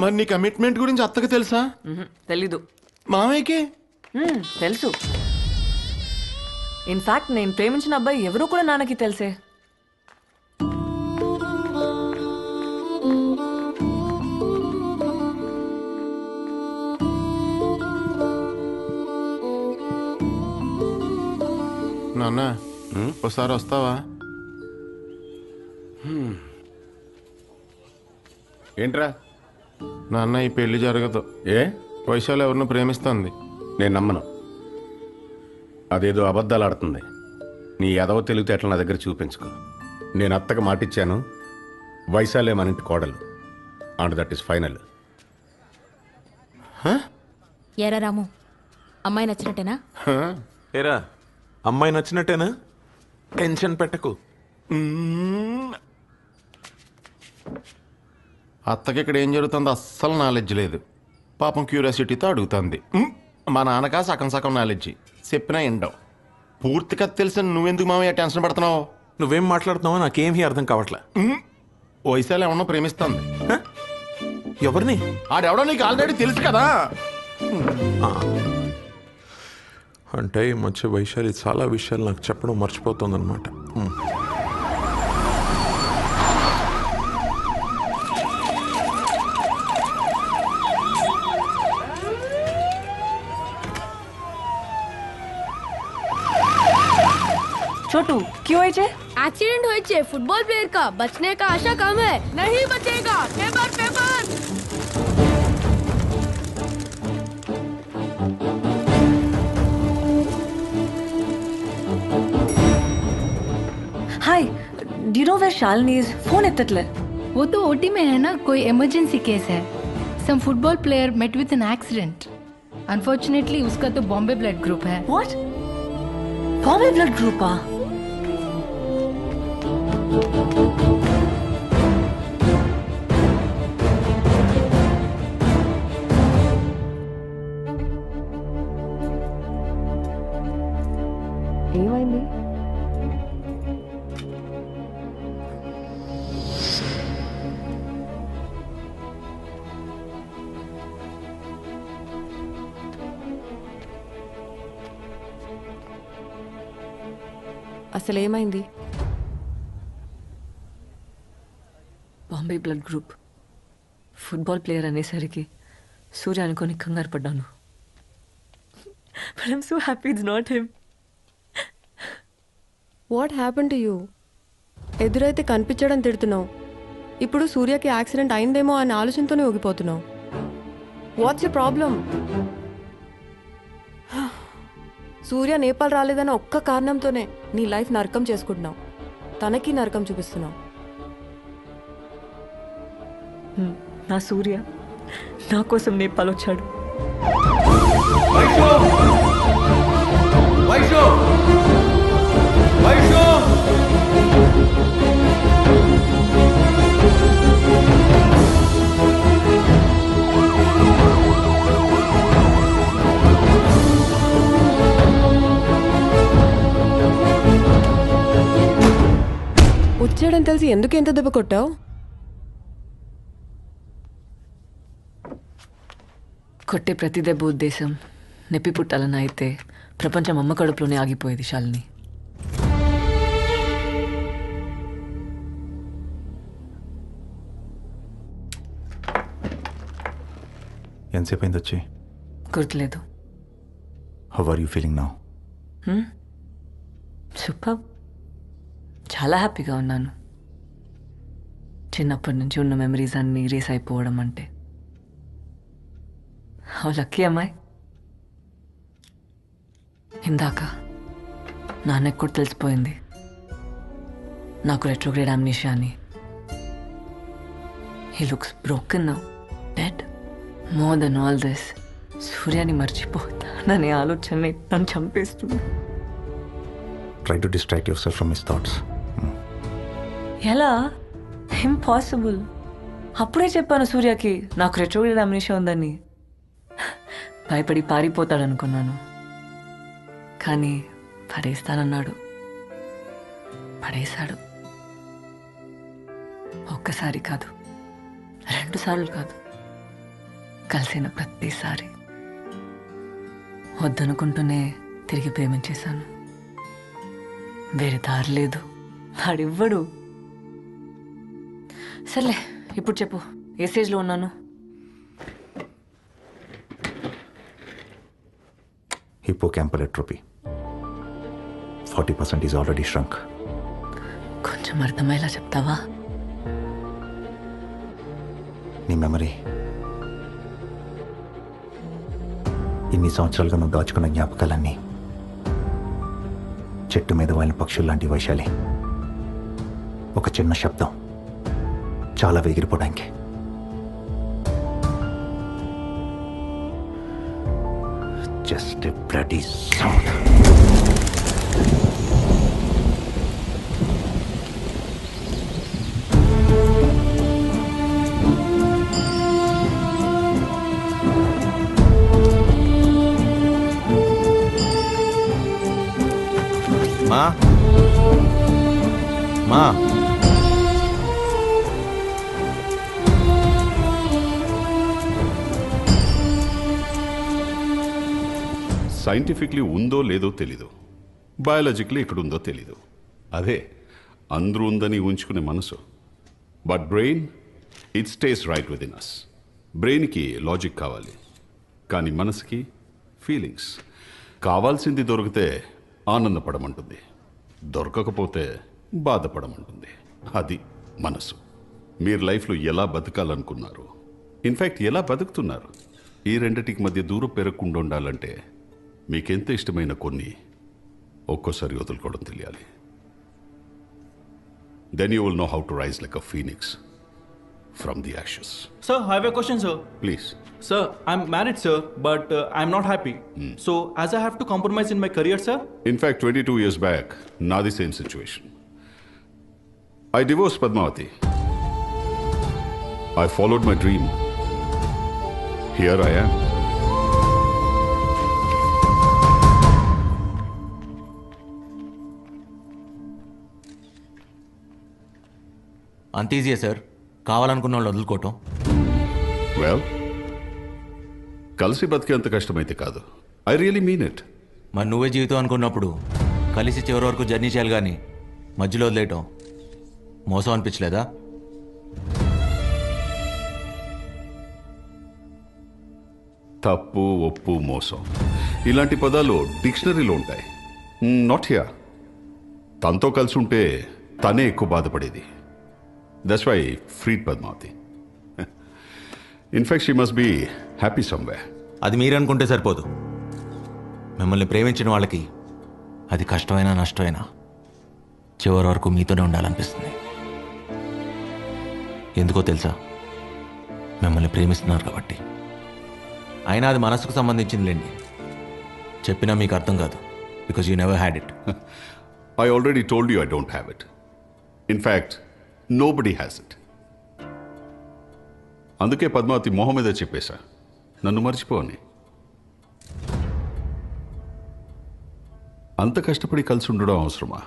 మరి నీ కమిట్మెంట్ గురించి అత్తకి తెలుసా? తెలీదు. మామయ్యకి? మ్మ్, తెలుసు. ఇన్ఫాక్ట్ నేను ప్రేమించిన అబ్బాయి ఎవరో కూడా నాన్నకి తెలిసే. నాన్న ఒకసారి వస్తావా? ఏంట్రా? నాన్న ఈ పెళ్ళి జరగదు. ఏ? వైశాలి ఎవరిని ప్రేమిస్తుంది. నేను నమ్మను. అదేదో అబద్ధాలు ఆడుతుంది నీ ఎదవ తెలివితేటలు నా దగ్గర చూపించుకో. నేను అత్తకు మాటిచ్చాను. వైశాలే మన ఇంటి కోడలు. And that is final. ఎరా రాము అమ్మాయి నచ్చినట్టేనా? ఏరా అమ్మాయి నచ్చినట్టేనా? టెన్షన్ పెట్టకు. అత్తకి ఇక్కడ ఏం జరుగుతుందో? అస్సలు నాలెడ్జ్ లేదు. పాపం క్యూరియాసిటీతో అడుగుతుంది. మ్, నాన్నకా సగం సగం నాలెడ్జ్ చెప్పినా ఎండవు పూర్తిగా తెలిసిన నువ్వెందుకు మామయ్య టెన్షన్ పడుతున్నావు? నువ్వేం మాట్లాడుతున్నావో నాకేమీ అర్థం కావట్లే. వైశాలి ఏమన్నా ప్రేమిస్తుంది? ఎవరిని? ఆడెవడో నీకు ఆల్రెడీ తెలుసు కదా. అంటే ఈ మధ్య వైశాలి చాలా విషయాలు నాకు చెప్పడం మర్చిపోతుందన్నమాట. छोटू क्यों है एक्सीडेंट हो फुटबॉल प्लेयर का बचने का आशा कम है। नहीं बचेगा। Paper paper hi do know where Shalini is phone एत्तटले वो तो ओटी में है ना कोई इमरजेंसी केस है। Some football player met with an accident unfortunately उसका तो बॉम्बे ब्लड ग्रुप है। व्हाट बॉम्बे ब्लड ग्रुप आ అసలు ఏమైంది? Bombay blood group. Football player అనేసరికి సూర్య అనుకొని కంగారు పడ్డాను. But I'm so happy it's not him what happen to you ఎదురైతే కనిపించడం తిడుతున్నావు. ఇప్పుడు సూర్యకి యాక్సిడెంట్ అయిందేమో అనే ఆలోచనతోనే ఊగిపోతున్నావు. What's you problem Surya Nepal రాలేదన్న ఒక్క కారణంతోనే నీ లైఫ్ నరకం చేసుకుంటున్నావు. తనకి నరకం చూపిస్తున్నావు. నా సూర్య నా కోసం నేపాల్ వచ్చాడు. వచ్చాడని తెలిసి? ఎందుకు ఎంత దెబ్బ కొట్టావు? కొట్టే ప్రతి దెబ్బ ఉద్దేశం నొప్పి పుట్టాలని అయితే ప్రపంచం అమ్మ కడుపులోనే ఆగిపోయేది శాలిని. ఎంతసేపు అయింది వచ్చి? గుర్తులేదు. How are you feeling now super. చాలా హ్యాపీగా ఉన్నాను. చిన్నప్పటి నుంచి ఉన్న మెమరీస్ అన్నీ రేస్ అయిపోవడం అంటే. హౌ లక్కీ అమ్మాయి ఇందాక నాన్నకు కూడా తెలిసిపోయింది. నాకు రెట్రోగ్రేడ్ అమ్నిషియా అని. He looks broken now dead more than all this సూర్యాని మర్చిపోతాననే ఆలోచన నన్ను చంపేస్తుంది. Try to distract yourself from his thoughts ఎలా? ఇంపాసిబుల్ అప్పుడే చెప్పాను సూర్యకి నాకు రెట్రోగ్రేడ్ అమ్నిషా ఉందని. భయపడి పారిపోతాడనుకున్నాను. కానీ పడేస్తానన్నాడు. పడేశాడు. ఒక్కసారి కాదు. రెండు సార్లు కాదు. కలిసిన ప్రతిసారి. వద్దనుకుంటూనే తిరిగి ప్రేమించేశాను. వేరే దారి లేదు. వాడివ్వడు? సర్లే ఇప్పుడు చెప్పు. ఏ స్టేజ్లో ఉన్నాను? Hippocampal atrophy. 40% is already shrunk. కొంచెం అర్థమయ్యేలా చెప్తావా? నీ మెమరీ ఇన్ని సంవత్సరాలుగా నువ్వు దాచుకున్న జ్ఞాపకాలన్నీ చెట్టు మీద వాళ్ళ పక్షులు లాంటి వైశాలి. ఒక చిన్న శబ్దం. చాలా ఎగిరిపోవడానికి జస్ట్ బ్లడీ సౌండ్ సైంటిఫిక్లీ ఉందో లేదో తెలీదు. బయాలజికలీ ఇక్కడ ఉందో తెలీదు. అదే అందరూ ఉందని ఉంచుకునే మనసు. But brain it stays right within us బ్రెయిన్కి లాజిక్ కావాలి. కానీ మనసుకి ఫీలింగ్స్ కావాల్సింది దొరికితే ఆనందపడమంటుంది. దొరకకపోతే బాధపడమంటుంది. అది మనసు. మీరు లైఫ్లో ఎలా బతకాలనుకున్నారు. ఇన్ఫ్యాక్ట్ ఎలా బతుకుతున్నారు? ఈ రెండిటికి మధ్య దూరం పెరగకుండా ఉండాలంటే మీకెంత ఇష్టమైన కొన్ని ఒక్కోసారి వదులుకోవడం తెలియాలి then you will know how to rise like a phoenix from the ashes Sir, I have a question, sir. Please Sir, I'm married, sir, but uh, I'm not happy. So, as I have to compromise in my career, sir, in fact twenty two years back నాది same situation I divorce Padmavati I followed my dream here I am అంత ఈజీయా sir కావాలనుకున్న వాళ్ళు వదులుకోవటం. Well కలిసి బతికేంత కష్టమైతే కాదు. I really mean it మరి నువ్వే జీవితం అనుకున్నప్పుడు కలిసి చివరి వరకు జర్నీ చేయాలి కానీ మధ్యలో వదిలేయటం మోసం అనిపించలేదా? తప్పు ఒప్పు మోసం. ఇలాంటి పదాలు డిక్షనరీలో ఉంటాయి. నాట్ హియర్ తనతో కలిసి ఉంటే తనే ఎక్కువ బాధపడేది. That's why freed Padmavati in fact she must be happy someway అది మీరు అనుకుంటే సరిపోదు. మిమ్మల్ని ప్రేమించిన వాళ్ళకి అది కష్టమైనా నష్టమైనా చివరి వరకు మీతోనే ఉండాలనిపిస్తుంది. ఎందుకో తెలుసా? మిమ్మల్ని ప్రేమిస్తున్నారు కాబట్టి. అయినా అది మనసుకు సంబంధించిందిలేండి. చెప్పినా మీకు అర్థం కాదు. Because you never had it I already told you I don't have it in fact nobody has it అందుకే పద్మావతి మొహం మీద చెప్పేశా. నన్ను మర్చిపోని అంత కష్టపడి కలిసి ఉండడం అవసరమా?